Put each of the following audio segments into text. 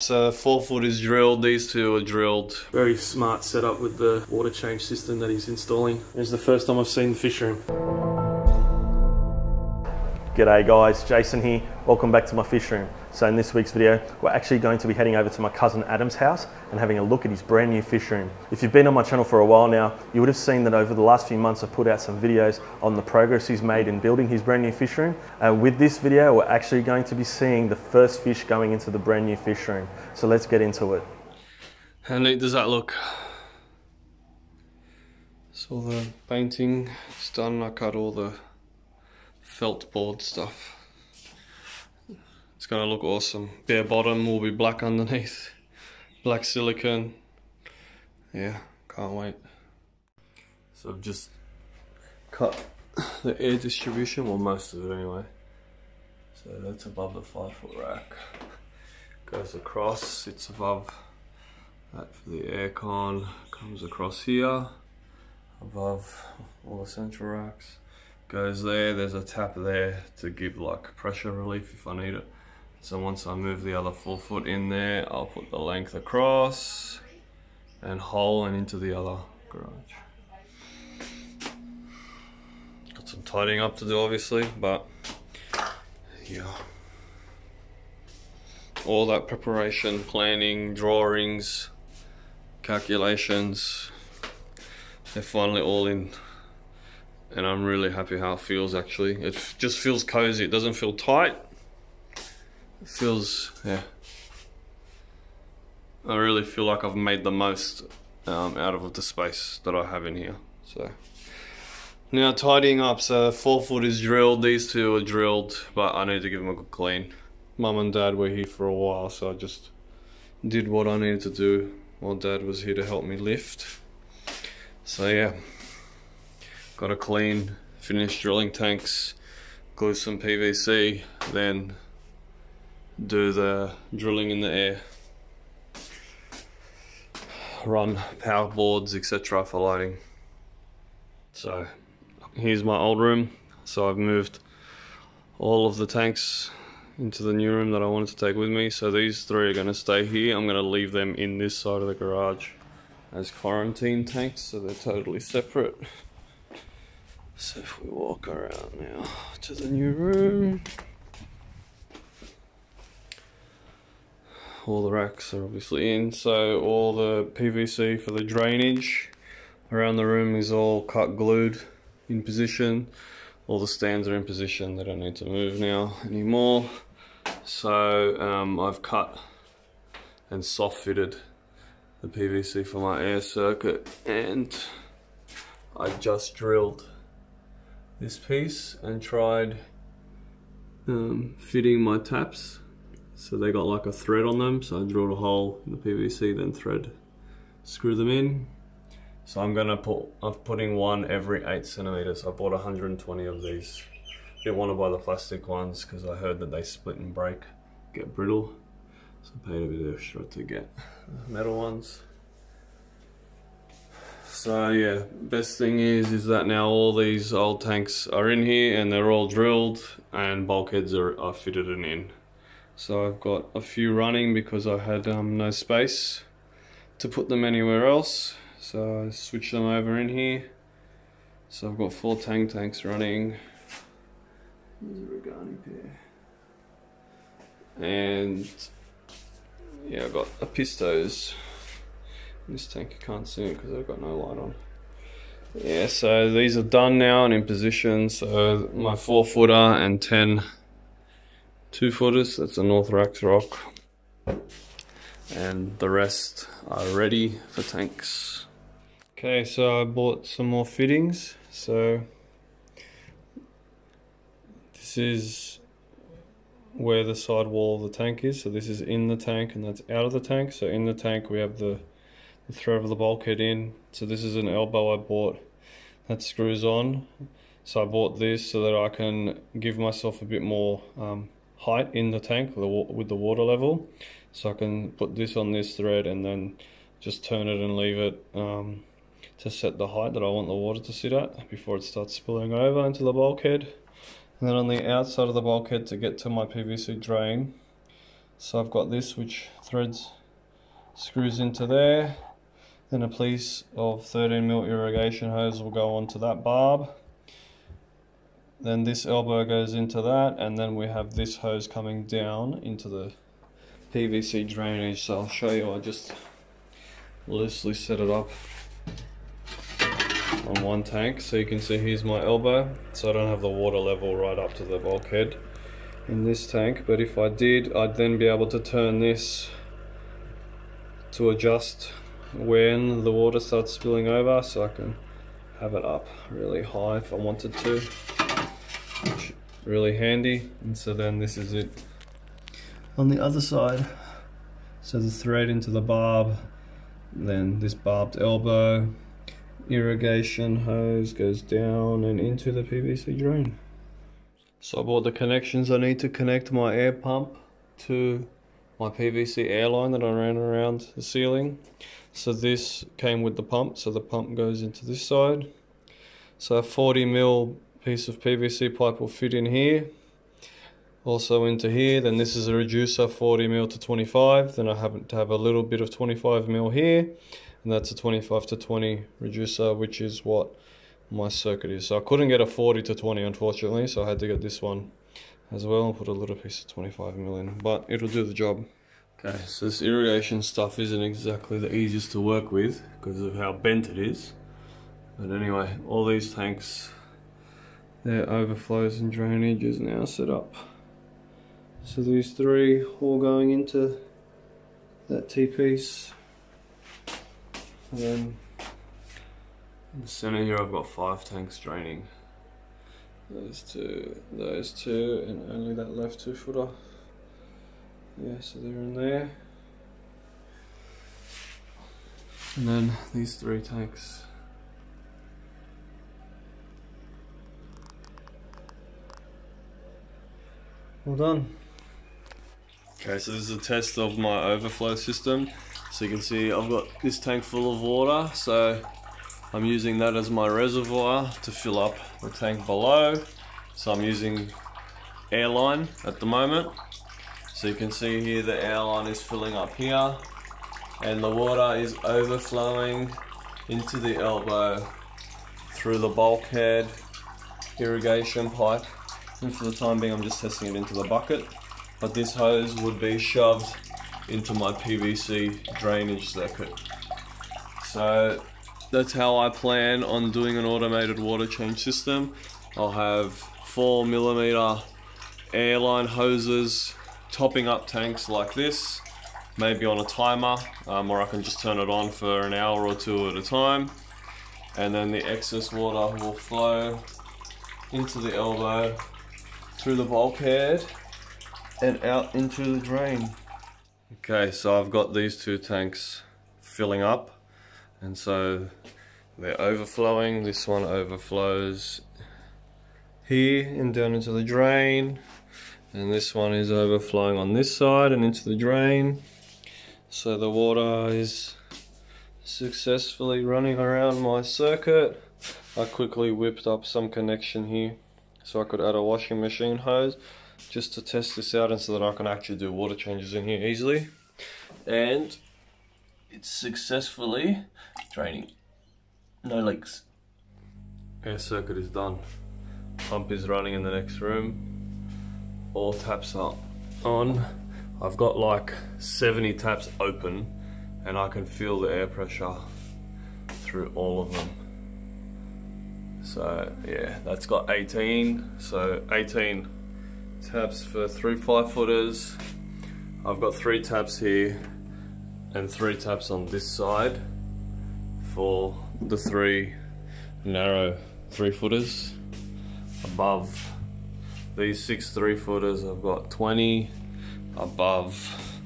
So four foot is drilled, these two are drilled. Very smart setup with the water change system that he's installing. It's the first time I've seen the fish room. G'day guys, Jason here. Welcome back to my fish room. So in this week's video, we're actually going to be heading over to my cousin Adam's house and having a look at his brand new fish room. If you've been on my channel for a while now, you would have seen that over the last few months I've put out some videos on the progress he's made in building his brand new fish room. And with this video, we're actually going to be seeing the first fish going into the brand new fish room. So let's get into it. How neat does that look? So the painting is done, I cut all the felt board stuff. It's gonna look awesome. Bare bottom will be black underneath. Black silicone. Yeah, can't wait. So I've just cut the air distribution, well most of it anyway. So that's above the five foot rack. Goes across, it's above that for the aircon, comes across here, above all the central racks. Goes there, there's a tap there to give like pressure relief if I need it. So once I move the other four foot in there, I'll put the length across and hole and into the other garage. Got some tidying up to do obviously, but yeah. All that preparation, planning, drawings, calculations, they're finally all in and I'm really happy how it feels actually. It just feels cozy, it doesn't feel tight it feels, yeah. I really feel like I've made the most um, out of the space that I have in here. So now tidying up. So four foot is drilled. These two are drilled, but I need to give them a good clean. Mum and Dad were here for a while, so I just did what I needed to do while Dad was here to help me lift. So yeah, got a clean, finish drilling tanks, glue some PVC, then do the drilling in the air, run power boards, etc. for lighting. So here's my old room. So I've moved all of the tanks into the new room that I wanted to take with me. So these three are going to stay here. I'm going to leave them in this side of the garage as quarantine tanks, so they're totally separate. So if we walk around now to the new room. All the racks are obviously in so all the PVC for the drainage around the room is all cut glued in position. All the stands are in position they don't need to move now anymore. So um, I've cut and soft fitted the PVC for my air circuit and I just drilled this piece and tried um, fitting my taps so they got like a thread on them, so I drilled a hole in the PVC, then thread, screw them in. So I'm gonna put, I'm putting one every eight centimeters. I bought 120 of these. Didn't want to buy the plastic ones because I heard that they split and break, get brittle. So I paid a bit extra to get metal ones. So yeah, best thing is is that now all these old tanks are in here and they're all drilled and bulkheads are, are fitted and in. So I've got a few running because I had um, no space to put them anywhere else. So I switched them over in here. So I've got four tank tanks running. There's a Regani pair. And yeah, I've got Apistos. This tank you can't see because I've got no light on. Yeah, so these are done now and in position. So my four footer and 10 two footers, that's a North Northrax rock. And the rest are ready for tanks. Okay, so I bought some more fittings. So this is where the side wall of the tank is. So this is in the tank and that's out of the tank. So in the tank we have the, the thread of the bulkhead in. So this is an elbow I bought that screws on. So I bought this so that I can give myself a bit more um, height in the tank with the water level. So I can put this on this thread and then just turn it and leave it um, to set the height that I want the water to sit at before it starts spilling over into the bulkhead. And then on the outside of the bulkhead to get to my PVC drain, So I've got this which threads screws into there. Then a piece of 13mm irrigation hose will go onto that barb. Then this elbow goes into that and then we have this hose coming down into the PVC drainage. So I'll show you, I just loosely set it up on one tank. So you can see here's my elbow. So I don't have the water level right up to the bulkhead in this tank but if I did I'd then be able to turn this to adjust when the water starts spilling over so I can have it up really high if I wanted to really handy and so then this is it on the other side so the thread into the barb then this barbed elbow irrigation hose goes down and into the PVC drain. So I bought the connections I need to connect my air pump to my PVC air line that I ran around the ceiling. So this came with the pump, so the pump goes into this side. So a 40 mil piece of PVC pipe will fit in here. Also into here, then this is a reducer 40 mil to 25. Then I happen to have a little bit of 25 mil here and that's a 25 to 20 reducer which is what my circuit is so I couldn't get a 40 to 20 unfortunately so I had to get this one as well and put a little piece of 25 million but it'll do the job okay so this irrigation stuff isn't exactly the easiest to work with because of how bent it is but anyway all these tanks their overflows and drainage is now set up so these three all going into that T-piece and then in the center here I've got five tanks draining. Those two, those two, and only that left two footer. Yeah, so they're in there. And then these three tanks. Well done. Okay, so this is a test of my overflow system. So you can see I've got this tank full of water, so I'm using that as my reservoir to fill up the tank below. So I'm using airline at the moment. So you can see here the airline is filling up here and the water is overflowing into the elbow through the bulkhead irrigation pipe and for the time being I'm just testing it into the bucket but this hose would be shoved into my PVC drainage circuit. So that's how I plan on doing an automated water change system. I'll have four millimeter airline hoses topping up tanks like this, maybe on a timer, um, or I can just turn it on for an hour or two at a time. And then the excess water will flow into the elbow, through the bulkhead, and out into the drain. Okay, so I've got these two tanks filling up and so they're overflowing. This one overflows here and down into the drain and this one is overflowing on this side and into the drain. So the water is successfully running around my circuit. I quickly whipped up some connection here so I could add a washing machine hose just to test this out and so that I can actually do water changes in here easily. And it's successfully draining. No leaks. Air circuit is done. Pump is running in the next room. All taps are on. I've got like 70 taps open and I can feel the air pressure through all of them. So yeah, that's got 18. So 18 taps for three five footers. I've got three taps here and three taps on this side for the three narrow three footers. Above these six three footers I've got 20. Above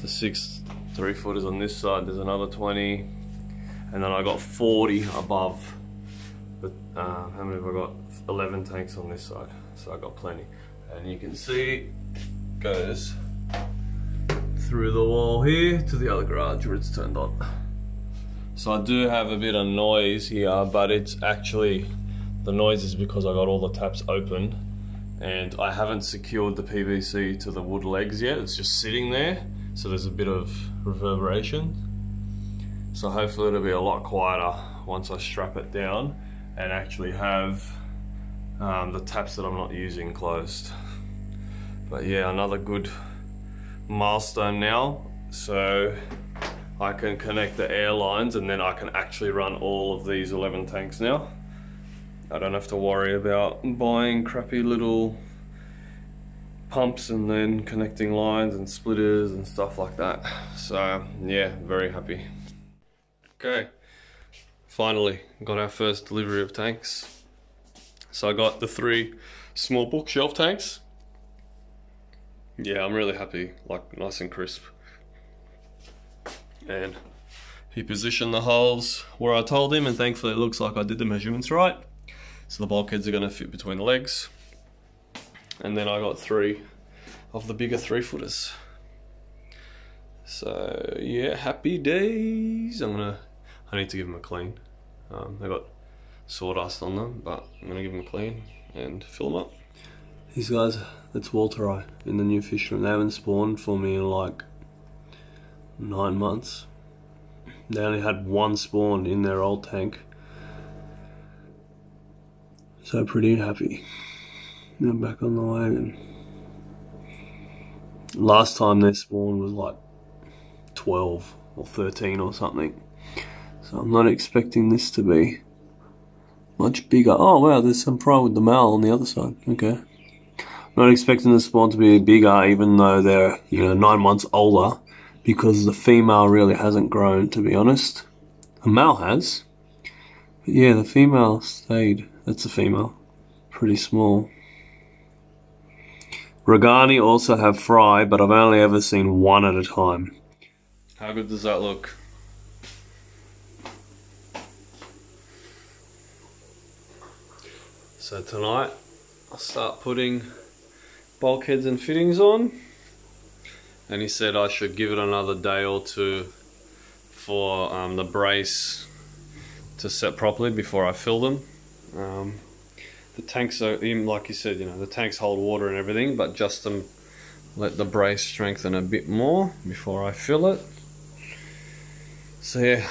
the six three footers on this side there's another 20 and then I got 40 above uh, how many have I got 11 tanks on this side so I got plenty and you can see goes through the wall here to the other garage where it's turned on. So I do have a bit of noise here, but it's actually, the noise is because I got all the taps open and I haven't secured the PVC to the wood legs yet. It's just sitting there, so there's a bit of reverberation. So hopefully it'll be a lot quieter once I strap it down and actually have um, the taps that I'm not using closed. But yeah, another good milestone now. So I can connect the air lines and then I can actually run all of these 11 tanks now. I don't have to worry about buying crappy little pumps and then connecting lines and splitters and stuff like that. So yeah, very happy. Okay, finally got our first delivery of tanks. So I got the three small bookshelf tanks. Yeah, I'm really happy, like nice and crisp. And he positioned the holes where I told him and thankfully it looks like I did the measurements right. So the bulkheads are going to fit between the legs. And then I got three of the bigger three footers. So yeah, happy days. I'm gonna, I need to give them a clean. Um, they got sawdust on them, but I'm gonna give them a clean and fill them up. These guys, that's Walteri in the new fish room. They haven't spawned for me in like nine months. They only had one spawn in their old tank so pretty happy. Now back on the wagon. Last time their spawn was like 12 or 13 or something. So I'm not expecting this to be much bigger. Oh wow, there's some pride with the male on the other side. Okay. Not expecting the spawn to be bigger even though they're, you know, nine months older because the female really hasn't grown to be honest. The male has. But yeah, the female stayed that's a female. Pretty small. Regani also have fry, but I've only ever seen one at a time. How good does that look? So tonight, I'll start putting bulkheads and fittings on. And he said I should give it another day or two for um, the brace to set properly before I fill them. Um, the tanks are, like you said, you know, the tanks hold water and everything, but just to let the brace strengthen a bit more before I fill it. So yeah,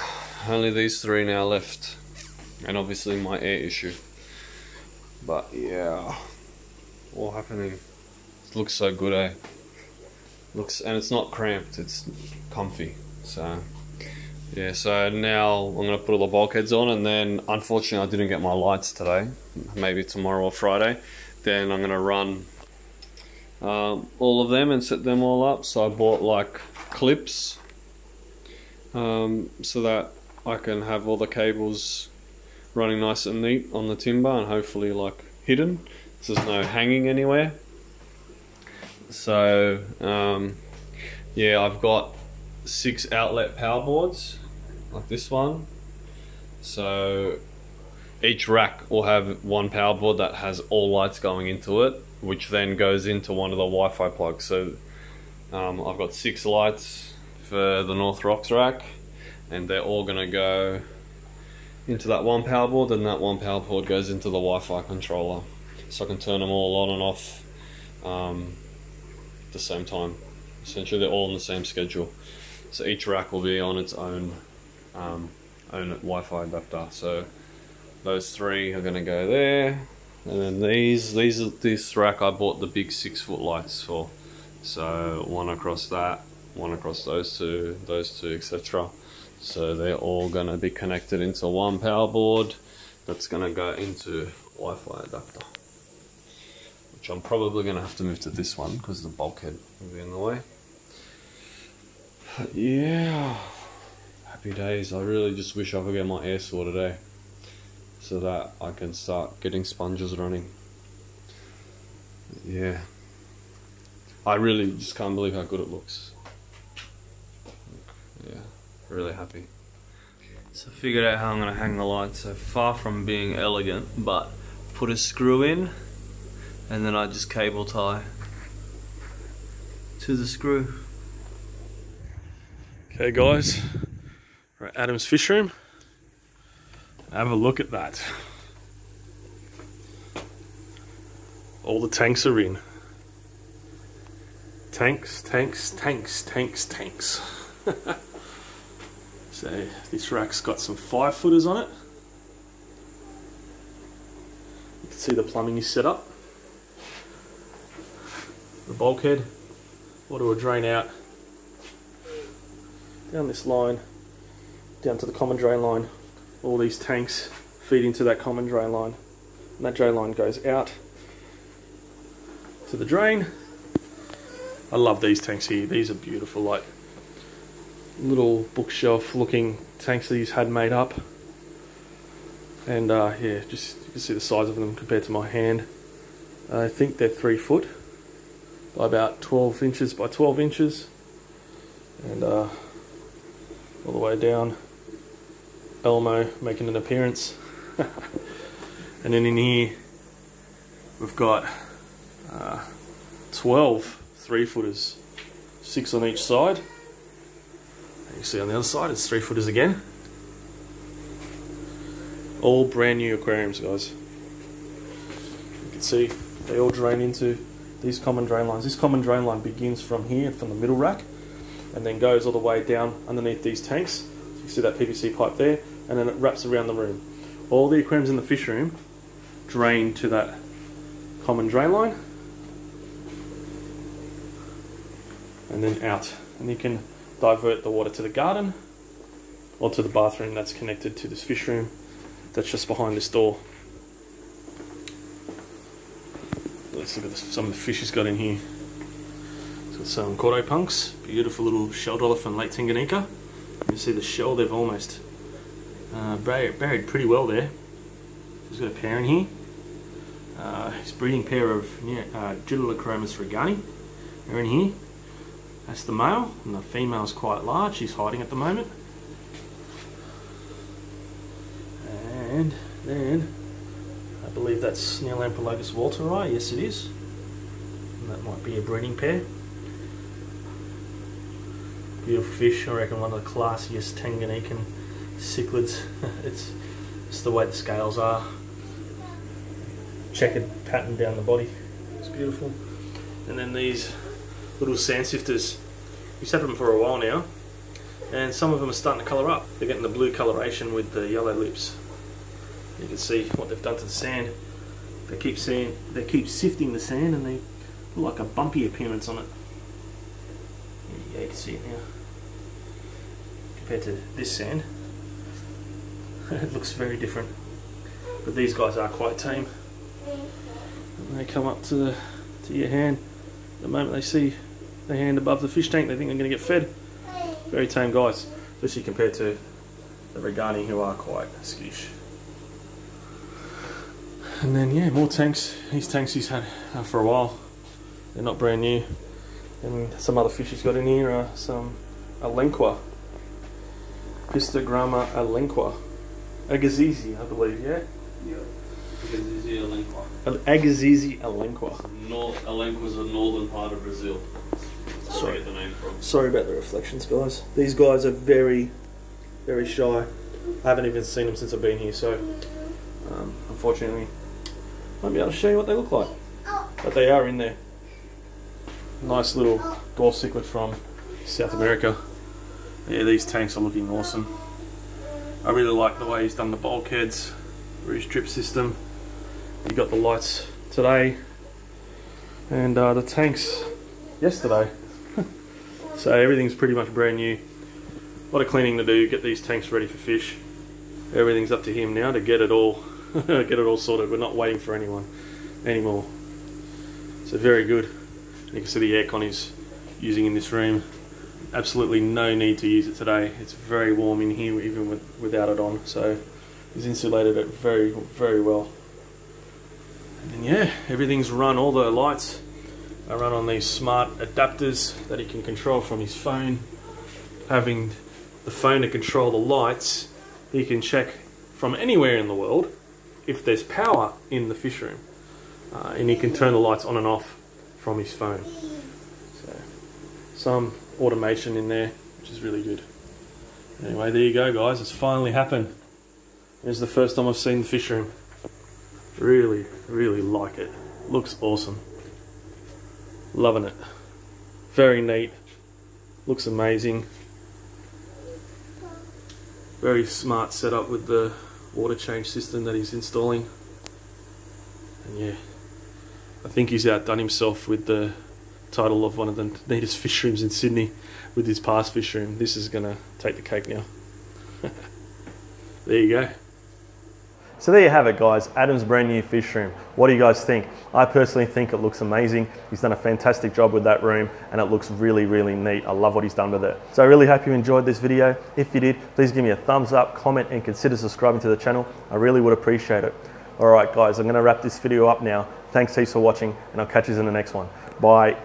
only these three now left, and obviously my air issue. But yeah, all happening. It looks so good, eh? Looks and it's not cramped. It's comfy. So yeah, so now I'm to put all the bulkheads on and then unfortunately I didn't get my lights today, maybe tomorrow or Friday. Then I'm to run um, all of them and set them all up. So I bought like clips um, so that I can have all the cables running nice and neat on the timber and hopefully like hidden. So there's no hanging anywhere. So um, yeah, I've got six outlet power boards like this one. So each rack will have one power board that has all lights going into it, which then goes into one of the Wi-Fi plugs. So um, I've got six lights for the North Rocks rack, and they're all gonna go into that one power board, and that one power board goes into the Wi-Fi controller, so I can turn them all on and off um, at the same time. Essentially, they're all on the same schedule. So each rack will be on its own um, own Wi-Fi adapter. So those three are going to go there, and then these these are this rack I bought the big six foot lights for. So one across that, one across those two, those two, etc. So they're all going to be connected into one power board that's going to go into Wi-Fi adapter. Which I'm probably going to have to move to this one because the bulkhead will be in the way. But yeah happy days. I really just wish I could get my air sorted today so that I can start getting sponges running. Yeah. I really just can't believe how good it looks. Yeah, really happy. So I figured out how I'm going to hang the light. So far from being elegant, but put a screw in and then I just cable tie to the screw. Okay guys, Right, Adam's fish room. Have a look at that. all the tanks are in. Tanks, tanks, tanks, tanks, tanks. so this rack's got some five footers on it. You can see the plumbing is set up. The bulkhead, water will drain out down this line, down to the common drain line. All these tanks feed into that common drain line. And that drain line goes out to the drain. I love these tanks here. These are beautiful, like little bookshelf looking tanks that he's had made up. And uh, yeah, just you can see the size of them compared to my hand. I think they're three foot by about 12 inches by 12 inches. And uh, all the way down, Elmo making an appearance. and then in here, we've got uh, 12 three footers, six on each side. You see on the other side, it's three footers again. All brand new aquariums, guys. You can see they all drain into these common drain lines. This common drain line begins from here, from the middle rack, and then goes all the way down underneath these tanks. you see that PVC pipe there, and then it wraps around the room. All the aquariums in the fish room drain to that common drain line and then out. And you can divert the water to the garden or to the bathroom that's connected to this fish room that's just behind this door. Let's look at some of the fish he's got in here. Got some punks, beautiful little shell dolphin Lake Tanganyika. You can see the shell, they've almost uh, buried, buried, pretty well there. He's got a pair in here. Uh, his breeding pair of yeah, uh, regani are in here. That's the male, and the female is quite large. She's hiding at the moment. And then, I believe that's Neolamprologus walteri. Yes, it is. And that might be a breeding pair. Beautiful fish. I reckon one of the classiest Tanganyikan cichlids. it's just the way the scales are. Checkered pattern down the body. It's beautiful. And then these little sand sifters. We've had them for a while now, and some of them are starting to colour up. They're getting the blue coloration with the yellow lips. You can see what they've done to the sand. They keep sand, they keep sifting the sand, and they look like a bumpy appearance on it. Yeah, you can see it now. Compared to this sand, it looks very different. But these guys are quite tame. And they come up to the to your hand the moment they see the hand above the fish tank, they think they're going to get fed. Very tame guys, especially compared to the Regani who are quite skittish. And then yeah, more tanks. These tanks he's had uh, for a while. They're not brand new. And some other fish he's got in here are some Alenquer. Apistogramma Alenquer. Agassizii, I believe, yeah? Yeah. Agassizii Alenquer. Agassizii Alenquer. North, Alenquer's a northern part of Brazil. Sorry. The name. Sorry about the reflections, guys. These guys are very, very shy. I haven't even seen them since I've been here, so um, unfortunately, I won't be able to show you what they look like. But they are in there. Nice little dwarf cichlid from South America. Yeah, these tanks are looking awesome. I really like the way he's done the bulkheads, rouge drip system. You got the lights today, and uh, the tanks yesterday. So everything's pretty much brand new. A lot of cleaning to do, get these tanks ready for fish. Everything's up to him now to get it all get it all sorted. We're not waiting for anyone anymore. So very good. You can see the aircon he's using in this room. Absolutely no need to use it today. It's very warm in here even with, without it on. So he's insulated it very, very well. And yeah, everything's run, all the lights are run on these smart adapters that he can control from his phone. Having the phone to control the lights, he can check from anywhere in the world if there's power in the fish room. Uh, and he can turn the lights on and off from his phone. So, some automation in there, which is really good. Anyway, there you go, guys. It's finally happened. It's the first time I've seen the fish room. Really, really like it. Looks awesome. Loving it. Very neat. Looks amazing. Very smart setup with the water change system that he's installing. And yeah, I think he's outdone himself with the title of one of the neatest fish rooms in Sydney with his past fish room. This is going to take the cake now. there you go. So there you have it guys, Adam's brand new fish room. What do you guys think? I personally think it looks amazing. He's done a fantastic job with that room and it looks really, really neat. I love what he's done with it. So I really hope you enjoyed this video. If you did, please give me a thumbs up, comment and consider subscribing to the channel. I really would appreciate it. All right guys, I'm gonna wrap this video up now. Thanks heaps for watching and I'll catch you in the next one. Bye.